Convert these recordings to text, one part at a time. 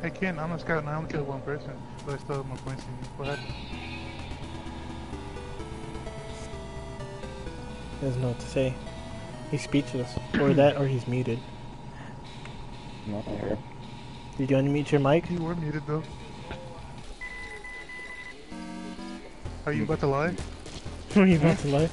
Hey Ken, I'm a scout and I only killed one person, but I still have more points than you. What happened? He doesn't know what to say. He's speechless. or that, or he's muted. Not here. Did you unmute your mic? You were muted though. Are you about to lie? Are you about to lie?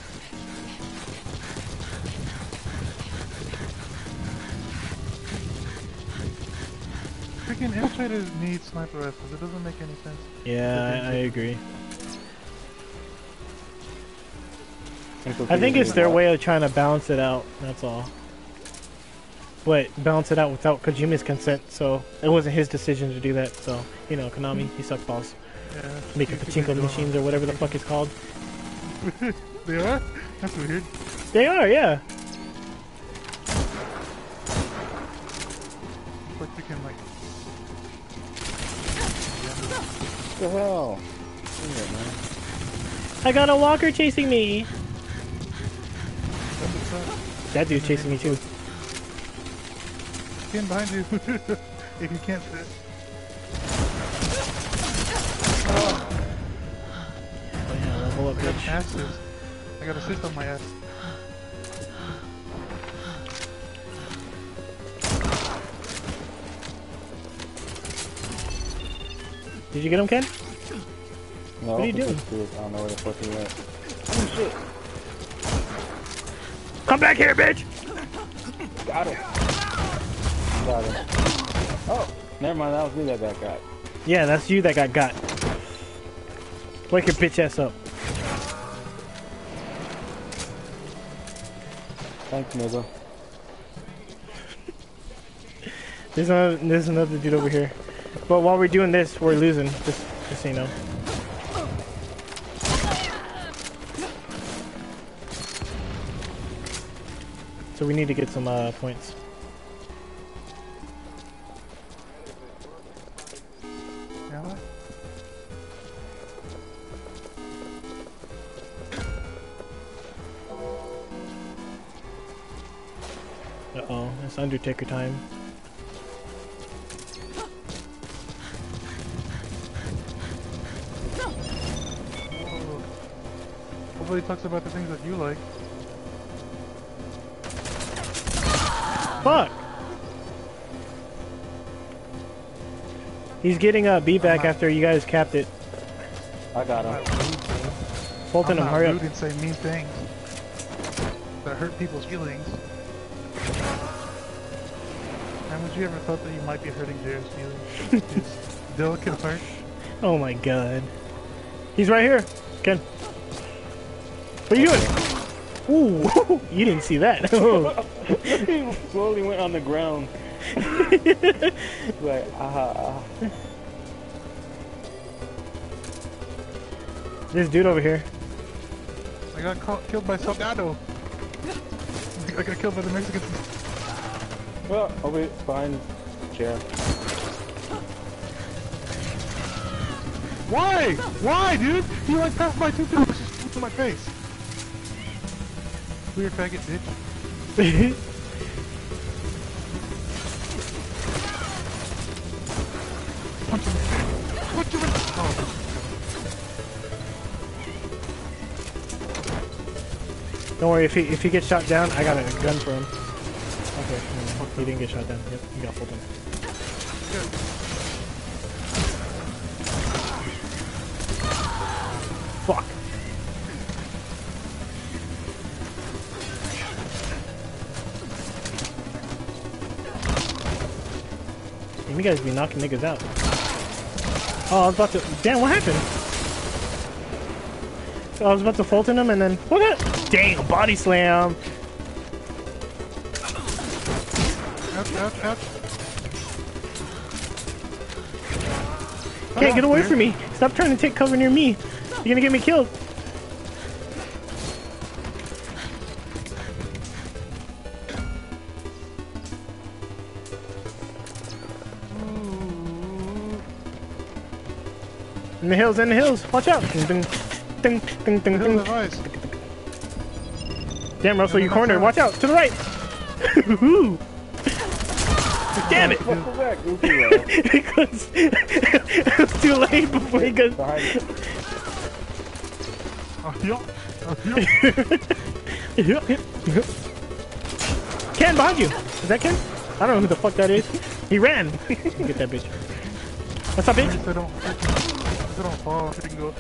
Freaking infiltrators need sniper rifles. It doesn't make any sense. Yeah, I, I agree. I think it's their way of trying to balance it out. That's all. But balance it out without Kojima's consent. So it wasn't his decision to do that. So you know, Konami, he sucked balls. Yeah. Making you pachinko machines uh, or whatever the fuck it's called. do- they are? That's weird. They are, yeah. What the hell? Damn man. I got a walker chasing me. That's what's up. That dude's chasing me too. Ken behind you. if you can't fit. Oh yeah, level up, bitch. I got a assist on my ass. Did you get him, Ken? No, What are you doing? dude- I don't know where the fuck he went. Oh shit! Come back here, bitch! Got him! Got him. Oh! Never mind, that was me that got got. Yeah, that's you that got got. Wake your bitch ass up. Thanks, nigga. There's another, there's another dude over here. But while we're doing this, we're losing. Just, just so you know. So we need to get some uh, points. Yeah. Uh oh, it's Undertaker time. Hopefully he talks about the things that you like. Fuck! He's getting a B back I'm after you guys capped it. I got him. not rude, bro. Fulton, I'm him, not hurry rude up. and say mean things that hurt people's feelings. Haven't you ever thought that you might be hurting Jared's feelings? His delicate heart. Oh my god. He's right here. Ken. What are you doing? Ooh, you didn't see that. he slowly went on the ground. like, ah. this dude over here. I got caught, killed by Salgado. I got killed by the Mexicans. Well, I'll be behind chair. Why? Why, dude? You like passed by two people just to my face. Weird faggot bitch. Punch him. Punch him. in- Oh. Don't worry, if he if he gets shot down, I got a gun for him. Okay, no, he didn't get shot down. Yep, he got Fulton. Fuck. You guys be knocking niggas out. Oh, I was about to. Damn, what happened? So I was about to Fulton him and then. What? the- Damn, body slam. Ouch, ouch, ouch. Can't get away from me. Stop trying to take cover near me. You're gonna get me killed. In the hills, in the hills. Watch out. Ding, ding, ding, ding, ding, ding. Damn, Russell, you cornered. Watch out. To the right. Damn it! What was that, Goofy? though? because it was too late before he got. Behind you. Yo. Yo. Ken behind you. Is that Ken? I don't know who the fuck that is. He ran. Get that bitch. What's up, bitch? So don't, so don't fall. So you can go.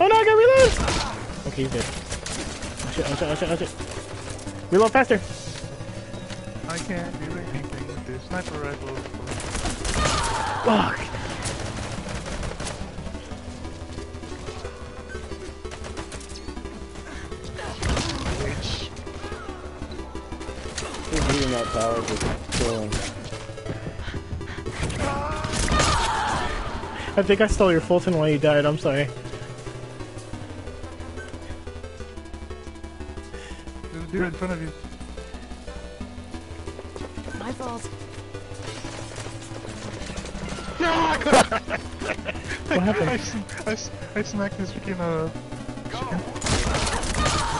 Oh no, I got reload! Okay, he's dead. Oh shit, oh shit, oh shit, oh shit. Reload faster. I can't do anything with this sniper rifle. Fuck. Bitch. Just leaving that tower, just chilling. I think I stole your Fulton while you died, I'm sorry. There's a dude in front of you. My fault. What happened? I, sm- I, s- I smacked this freaking, uh... Chicken.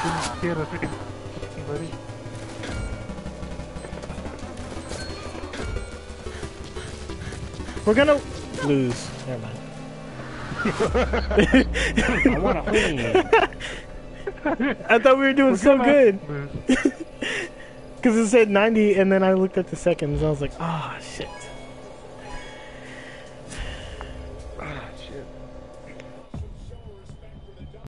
I didn't get a freaking... fucking buddy. We're gonna lose. Never mind. I want to win. I thought we were doing so gonna good. Because it said 90 and then I looked at the seconds and I was like, ah, shit.